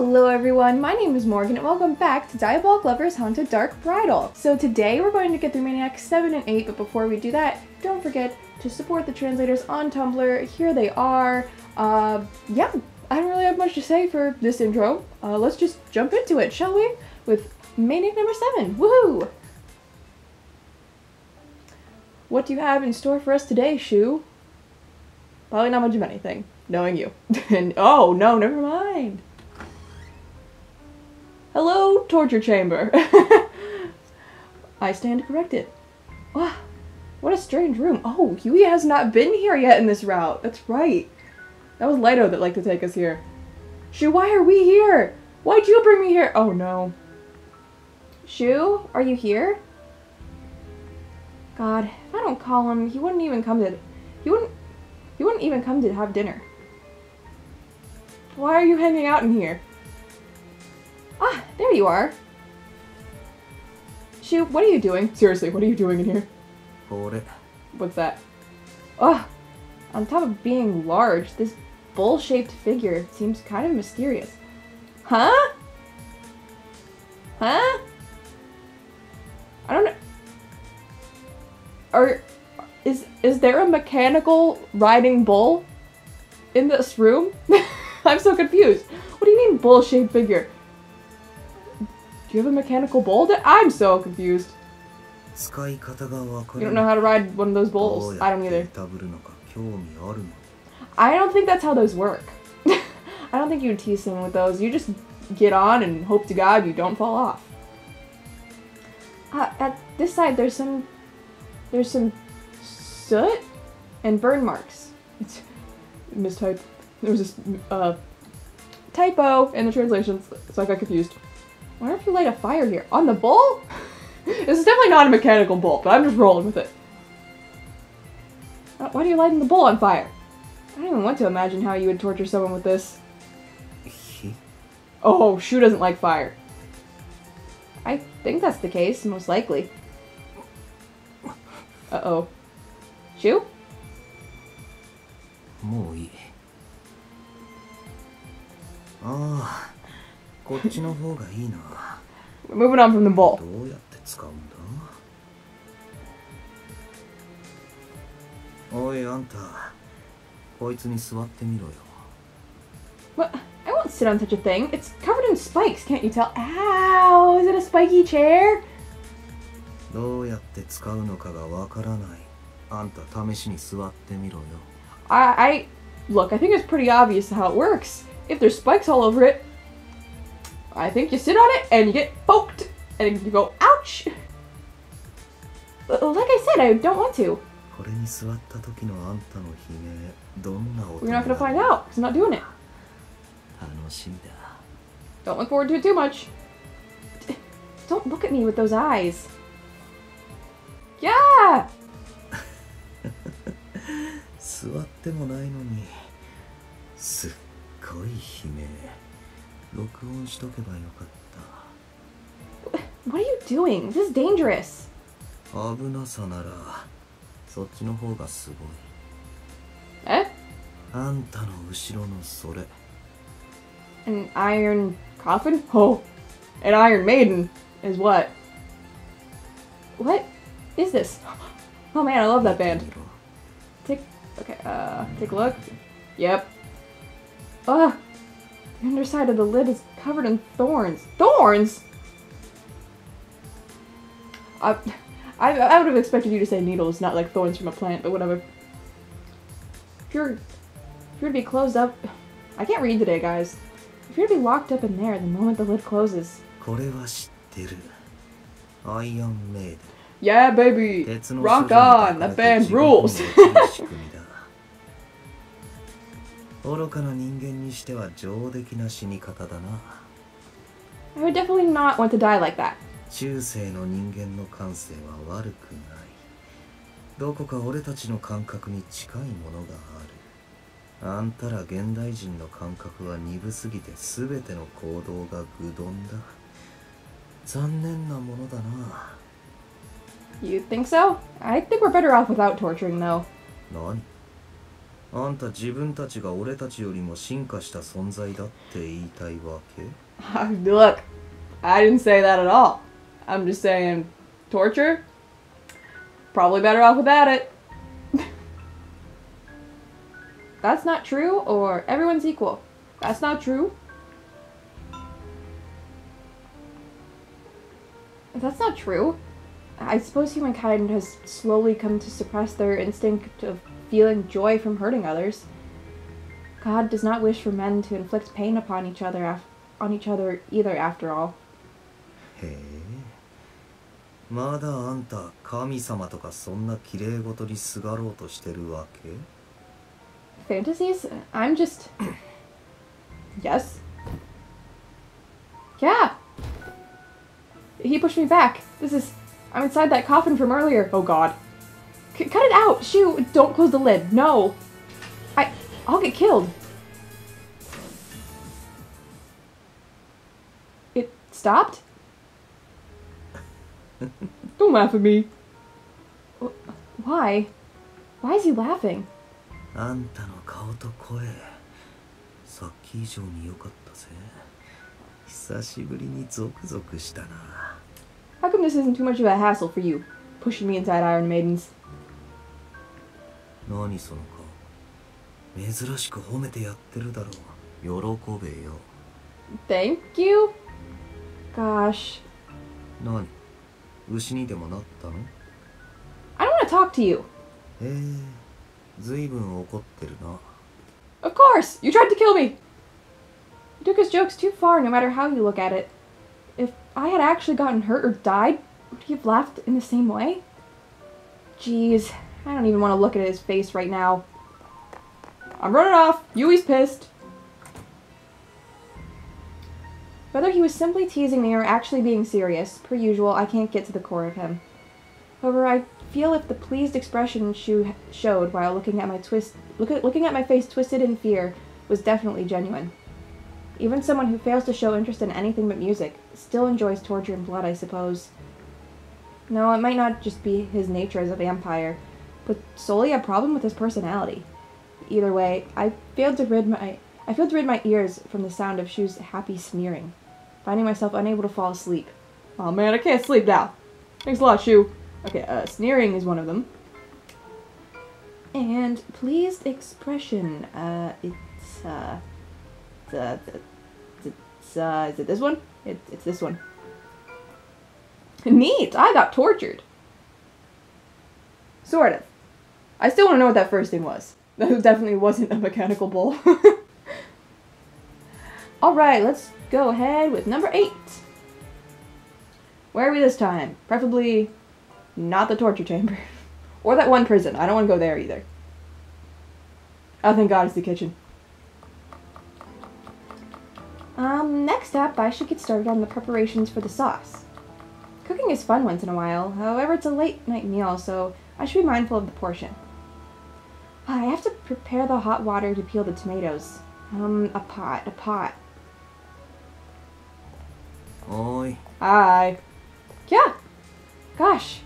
Hello everyone, my name is Morgan and welcome back to Diabolik Lovers Haunted Dark Bridal. So today we're going to get through Maniacs 7 and 8, but before we do that, don't forget to support the translators on Tumblr. Here they are. Uh, yeah, I don't really have much to say for this intro. Uh, let's just jump into it, shall we? With Maniac number 7. Woohoo! What do you have in store for us today, Shu? Probably not much of anything, knowing you. and oh, no, never mind. Torture chamber. I stand corrected. Wow, what a strange room. Oh, Yui has not been here yet in this route. That's right. That was Lido that liked to take us here. Shu, why are we here? Why'd you bring me here? Oh no. Shu, are you here? God, if I don't call him, he wouldn't even come to. He wouldn't. He wouldn't even come to have dinner. Why are you hanging out in here? Ah, there you are. Shu, what are you doing? Seriously, what are you doing in here? 俺 What's that? Ugh! On top of being large, this bowl-shaped figure seems kind of mysterious. Huh? Huh? I don't know. Are is is there a mechanical riding bull in this room? I'm so confused. What do you mean bull-shaped figure? Do you have a mechanical bull? I'm so confused. You don't know how to ride one of those bulls. I don't either. I don't think that's how those work. I don't think you tease someone with those. You just get on and hope to God you don't fall off. Uh, at this side, there's some, there's some soot and burn marks. It's mistype. There was a uh, typo in the translations, so I got confused. Why don't you light a fire here? On the bowl? this is definitely not a mechanical bowl, but I'm just rolling with it. Uh, why are you lighting the bowl on fire? I don't even want to imagine how you would torture someone with this. oh, Shu doesn't like fire. I think that's the case, most likely. Uh-oh. Shu? Oh. こっちの方がいいな We're moving on from the bull. どうやって使うんだおいあんたこいつに座ってみろよ What? I won't sit on such a thing. It's covered in spikes, can't you tell? Ow! Is it a spiky chair? どうやって使うのかがわからないあんた試しに座ってみろよ I, I. Look, I think it's pretty obvious how it works. If there's spikes all over it, I think you sit on it and you get poked and you go, ouch! L- Like I said, I don't want to. これに座った時のあんたの悲鳴どんな音 We're not gonna に find なる out, 'cause I'm not doing it. 楽しみだ Don't look forward to it too much. D- Don't look at me with those eyes. Yeah! 座ってもないのにすっごい悲鳴 録音しとけばよかっ What are you doing? This is dangerous. た危なさならそっちの方がすごい Eh? あんたの後ろのそれ An iron coffin? Oh. An Iron Maiden is what? What is this? Oh man, I love that 見 band. てみろ Take okay, uh take a look. Yep. Ugh. The underside of the lid is covered in thorns. Thorns? I, I, I would have expected you to say needles, not like thorns from a plant, but whatever. If you're, if you're to be closed up... I can't read today, guys. If you're to be locked up in there the moment the lid closes... Yeah, baby! Rock on! The band rules! 愚かな人間にしては上出来な死に方だな I would definitely not want to die like that. 中世の人間の感性は悪くないどこか俺たちの感覚に近いものがあるあんたら現代人の感覚は鈍すぎて全ての行動が愚鈍だ残念なものだな You think so? I think we're better off without torturing, though. 何あんた自分たちが俺たちよりも進化した存在だって言いたいわけ Look, I didn't say that at all. I'm just saying, torture? Probably better off without it. That's not true, or everyone's equal. That's not true. That's not true. I suppose humankind has slowly come to suppress their instinct of feeling joy from hurting others. God does not wish for men to inflict pain upon each other af- on each other either after all. へえまだあんた神様とかそんな綺麗事にすがろうとしてるわけ Fantasies? I'm just Yes. Yeah. He pushed me back. This is I'm inside that coffin from earlier. Oh god. C- cut it out. Shoo, don't close the lid. No. I I'll get killed. It stopped? Don't laugh at me. Wh- Why? Why is he laughing? あんたの顔と声さっき以上に良かったぜ久しぶりにゾクゾクしたな How come this isn't too much of a hassle for you, pushing me inside Iron Maidens? 何その顔珍しく褒めてやってるだろう喜べよ Thank you? Gosh. 何牛にでもなったの I don't want to talk to you. へえずいぶん怒ってるな Of course! You tried to kill me! He took his jokes too far, no matter how you look at it. If I had actually gotten hurt or died, would he have laughed in the same way? Jeez, I don't even want to look at his face right now. I'm running off. Yui's pissed. Whether he was simply teasing me or actually being serious, per usual, I can't get to the core of him. However, I feel if the pleased expression Shu showed while looking at my twist, look at, looking at my face twisted in fear, was definitely genuine. Even someone who fails to show interest in anything but music still enjoys torture and blood, I suppose. No, it might not just be his nature as a vampire, but solely a problem with his personality. Either way, I failed to rid my I failed to rid my ears from the sound of Shu's happy sneering, finding myself unable to fall asleep. Oh man, I can't sleep now. Thanks a lot, Shu. Okay, uh, sneering is one of them. And pleased expression. Uh, it's uh, the, the, it's uh, is it this one? It, it's this one. Neat. I got tortured. Sort of. I still want to know what that first thing was. That definitely wasn't a mechanical bull. All right, let's go ahead with number eight. Where are we this time? Preferably not the torture chamber. or that one prison. I don't want to go there either. Oh, thank God it's the kitchen. Um, next up, I should get started on the preparations for the sauce. Cooking is fun once in a while, however, it's a late night meal, so I should be mindful of the portion. Uh, I have to prepare the hot water to peel the tomatoes. Um, a pot, a pot. Oi. Hi. Yeah. Gosh.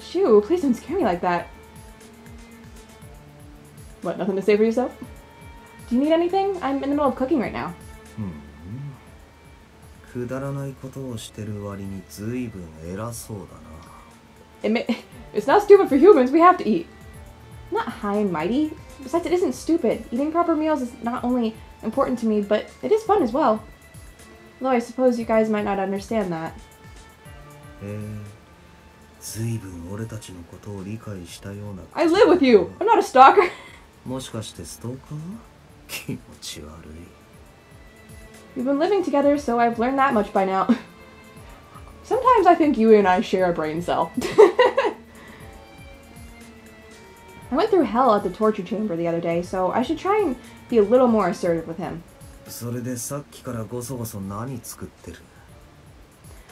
Shu, please don't scare me like that. What, nothing to say for yourself? Do you need anything? I'm in the middle of cooking right now. Hmm. may, it's not stupid for humans, we have to eat I'm not high and mighty. Besides, it isn't stupid. Eating proper meals is not only important to me, but it is fun as well. Though I suppose you guys might not understand that. へえずいぶん俺たちのことを理解したような I live with you! I'm not a stalker! もしかしてストーカー気持ち悪い We've been living together, so I've learned that much by now. Sometimes I think Yui and I share a brain cell. I went through hell at the torture chamber the other day, so I should try and be a little more assertive with him.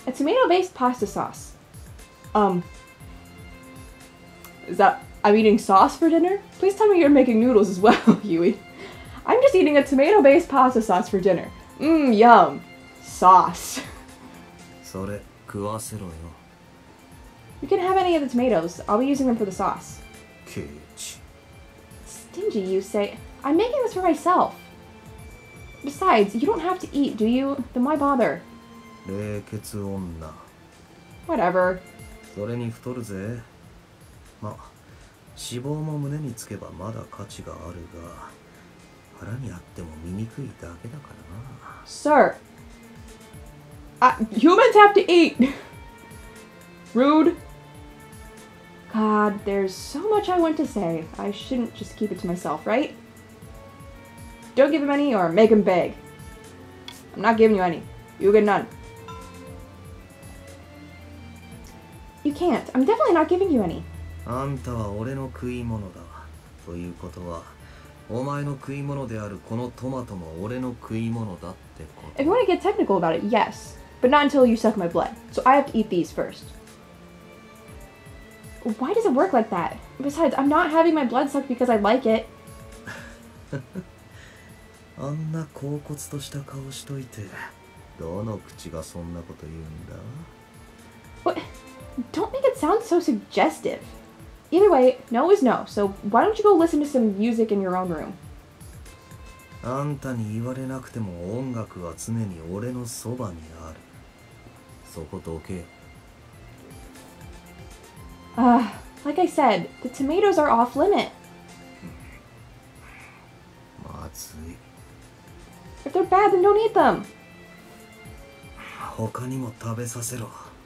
A tomato-based pasta sauce. Um, is that I'm eating sauce for dinner? Please tell me you're making noodles as well, Yui. I'm just eating a tomato-based pasta sauce for dinner. Mmm, yum. Sauce. You can have any of the tomatoes. I'll be using them for the sauce. Okay Stingy, you say. I'm making this for myself. Besides, you don't have to eat, do you? Then why bother? 冷血女 Whatever. それに太るぜま脂肪も胸につけばまだ価値があるが腹にあっても醜いだけだからな Sir. Uh, humans have to eat. Rude. God, there's so much I want to say. I shouldn't just keep it to myself, right? Don't give him any or make him beg. I'm not giving you any. You get none. You can't. I'm definitely not giving you any. あんたは俺の食い物だということはお前の食い物であるこのトマトも俺の食い物だってこ If you want to get technical about it, yes. But not until you suck my blood. So I have to eat these first. Why does it work like that? Besides, I'm not having my blood sucked because I like it. とあんな恍惚とした顔しといてどの口がそんなこと言うんだ What? Don't make it sound so suggestive. Either way, no is no. So why don't you go listen to some music in your own room? あんたに言われなくても音楽は常に俺のそばにあるそこどけよ uh, like I said, the tomatoes are off limit. If they're bad, then don't eat them.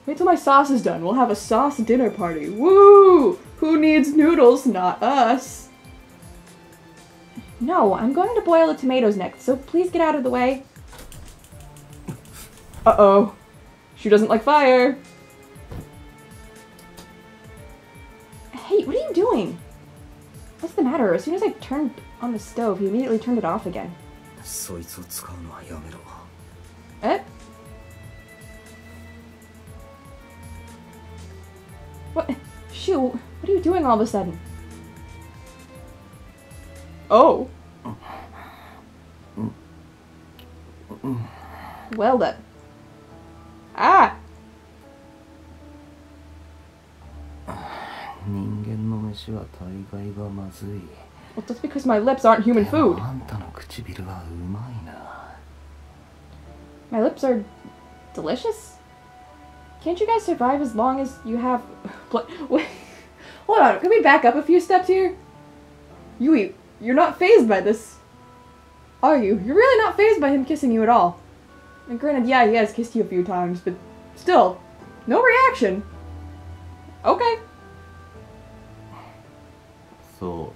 Wait till my sauce is done. We'll have a sauce dinner party. Woo! Who needs noodles? Not us. No, I'm going to boil the tomatoes next, so please get out of the way. Uh-oh. Shu doesn't like fire. as soon as I turned on the stove, he immediately turned it off again. Eh? What? Shu, what are you doing all of a sudden? Oh. Well then. Ah! 人間の飯は大概がまずい。well, that's because my lips aren't human food. My lips are delicious? Can't you guys survive as long as you have... Wait, hold on, can we back up a few steps here? Yui, you're not phased by this, are you? You're really not phased by him kissing you at all. And granted, yeah, he has kissed you a few times, but still, no reaction. Okay. So,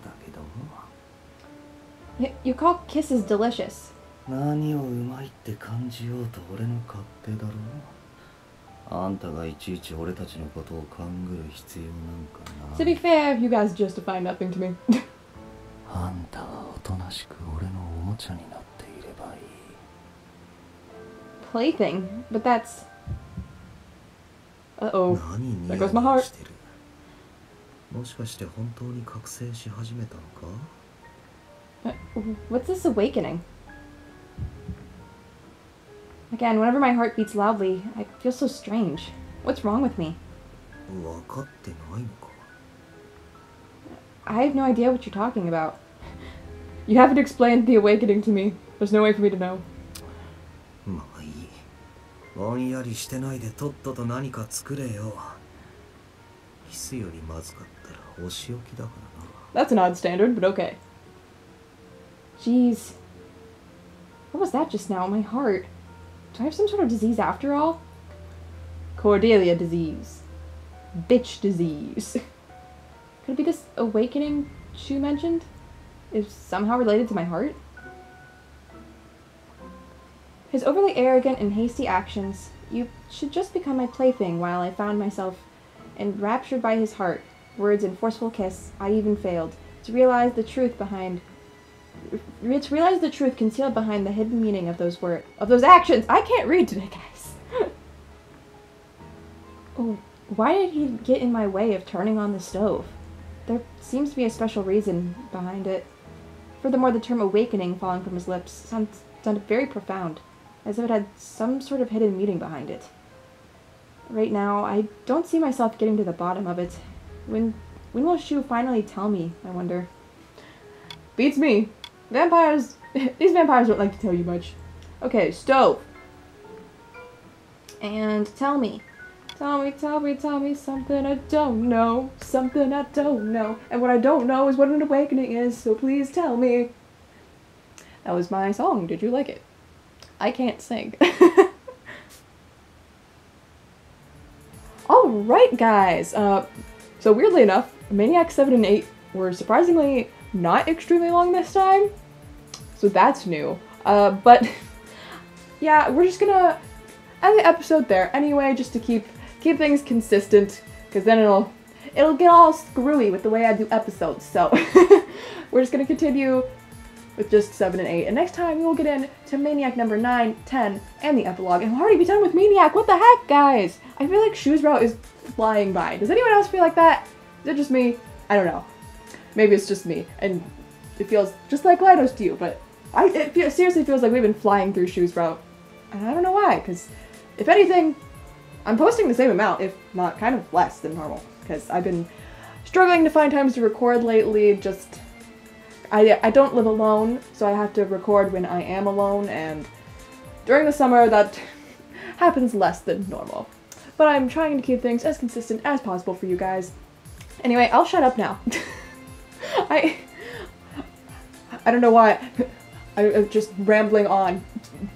うだけど Y- you call kisses delicious. 何をうまいって感じようと俺の勝手だろあんたがいちいち俺たちのことを勘ぐる必要なんか To な be fair, you guys justify nothing to me. あんたはおとなしく俺のおもちゃになっていればいい Plaything, but that's. Uh oh. 何に There goes my heart. してるもしかして本当に覚醒し始めたのか Uh, What's this awakening? Again, whenever my heart beats loudly, I feel so strange. What's wrong with me? 分かってないのか I have no idea what you're talking about. You haven't explained the awakening to me. There's no way for me to know. まあいいぼんやりしてないでとっとと何か作れよキスよりまずかったらお仕置きだからな That's an odd standard, but okay. Jeez. What was that just now? My heart. Do I have some sort of disease after all? Cordelia disease. Bitch disease. Could it be this awakening Shu mentioned? Is somehow related to my heart? His overly arrogant and hasty actions, you should just become my plaything while I found myself enraptured by his heart, words and forceful kiss, I even failed to realize the truth behind re- to realize the truth concealed behind the hidden meaning of those words of those actions. I can't read today, guys. oh, why did he get in my way of turning on the stove? There seems to be a special reason behind it. Furthermore, the term awakening falling from his lips sounds, sounded very profound, as if it had some sort of hidden meaning behind it. Right now, I don't see myself getting to the bottom of it. When when will Shu finally tell me, I wonder? Beats me. Vampires, these vampires don't like to tell you much. Okay, stove. And tell me. Tell me, tell me, tell me something I don't know. Something I don't know. And what I don't know is what an awakening is, so please tell me. That was my song. Did you like it? I can't sing. Alright, guys. Uh, so, weirdly enough, Maniac 7 and 8 were surprisingly not extremely long this time. So, that's new. Uh, but, yeah, we're just gonna end the episode there anyway, just to keep keep things consistent, because then it'll it'll get all screwy with the way I do episodes. So we're just gonna continue with just 7 and 8. And next time we will get into Maniac number 9, 10, and the epilogue. And we'll already be done with Maniac. What the heck, guys? I feel like Shu's Route is flying by. Does anyone else feel like that? Is it just me? I don't know. Maybe it's just me. And it feels just like GLaDOS to you, but I it feel, seriously feels like we've been flying through Shu's Route. And I don't know why, because if anything, I'm posting the same amount, if not kind of less than normal, because I've been struggling to find times to record lately, just I, I don't live alone, so I have to record when I am alone, and during the summer that happens less than normal. But I'm trying to keep things as consistent as possible for you guys. Anyway, I'll shut up now. I I don't know why I, I'm just rambling on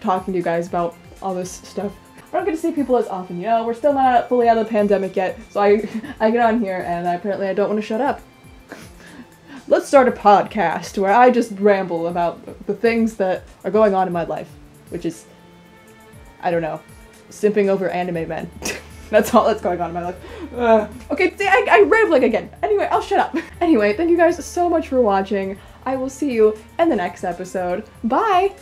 talking to you guys about all this stuff. I don't get to see people as often, you know, we're still not fully out of the pandemic yet, so I I get on here and I, apparently I don't want to shut up let's start a podcast where I just ramble about the things that are going on in my life, which is, I don't know, simping over anime men. that's all that's going on in my life. Uh, okay, I, I'm rambling again. Anyway, I'll shut up. Anyway, thank you guys so much for watching. I will see you in the next episode. Bye!